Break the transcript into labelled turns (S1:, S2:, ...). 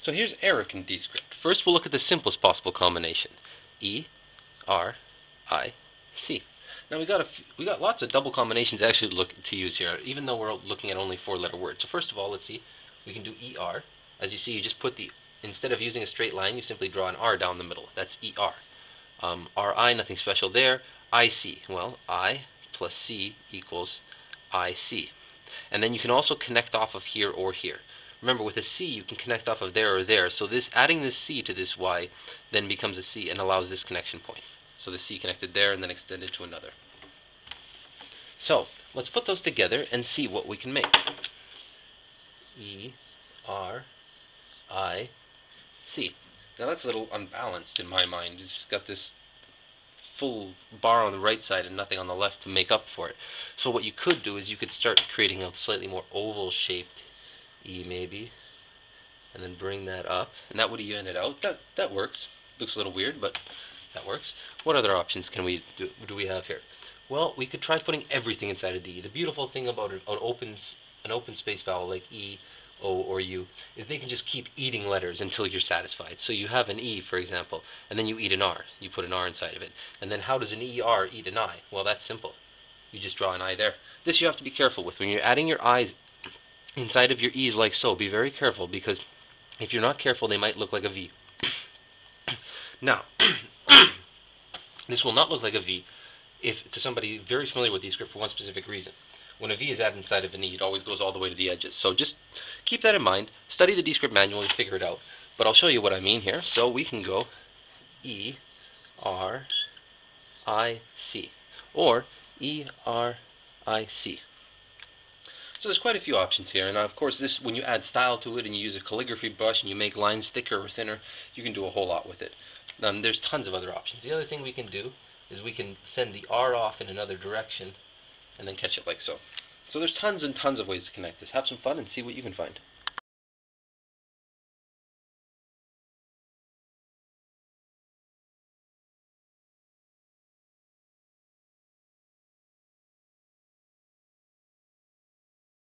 S1: So here's Eric in Dscript. First we'll look at the simplest possible combination. E, R, I, C. Now we got a f- we got lots of double combinations actually to look to use here, even though we're looking at only four letter words. So first of all, let's see. We can do ER. As you see, you just put the instead of using a straight line, you simply draw an R down the middle. That's ER. Um, RI, nothing special there. IC, well, I plus C equals IC. And then you can also connect off of here or here. Remember, with a C, you can connect off of there or there. So this adding this C to this Y then becomes a C and allows this connection point. So the C connected there and then extended to another. So let's put those together and see what we can make. E, R, I, C. Now that's a little unbalanced in my mind. It's got this full bar on the right side and nothing on the left to make up for it. So what you could do is you could start creating a slightly more oval shaped E maybe, and then bring that up, and that would even it out. That that works. Looks a little weird, but that works. What other options can we do, do we have here? Well, we could try putting everything inside a D. The beautiful thing about an open an open space vowel like E, O, or U is they can just keep eating letters until you're satisfied. So you have an E, for example, and then you eat an R. You put an R inside of it. And then how does an ER eat an I? Well, that's simple. You just draw an I there. This you have to be careful with. When you're adding your I's inside of your E's like so. Be very careful because if you're not careful, they might look like a V. now, this will not look like a V if to somebody very familiar with Dscript for one specific reason. When a V is added inside of an E, it always goes all the way to the edges. So just keep that in mind. Study the Dscript manual and figure it out. But I'll show you what I mean here. So we can go E, R, I, C. Or E, R, I, C. So there's quite a few options here, and of course this, when you add style to it and you use a calligraphy brush and you make lines thicker or thinner, you can do a whole lot with it. Um, there's tons of other options. The other thing we can do is we can send the R off in another direction and then catch it like so. So there's tons and tons of ways to connect this. Have some fun and see what you can find.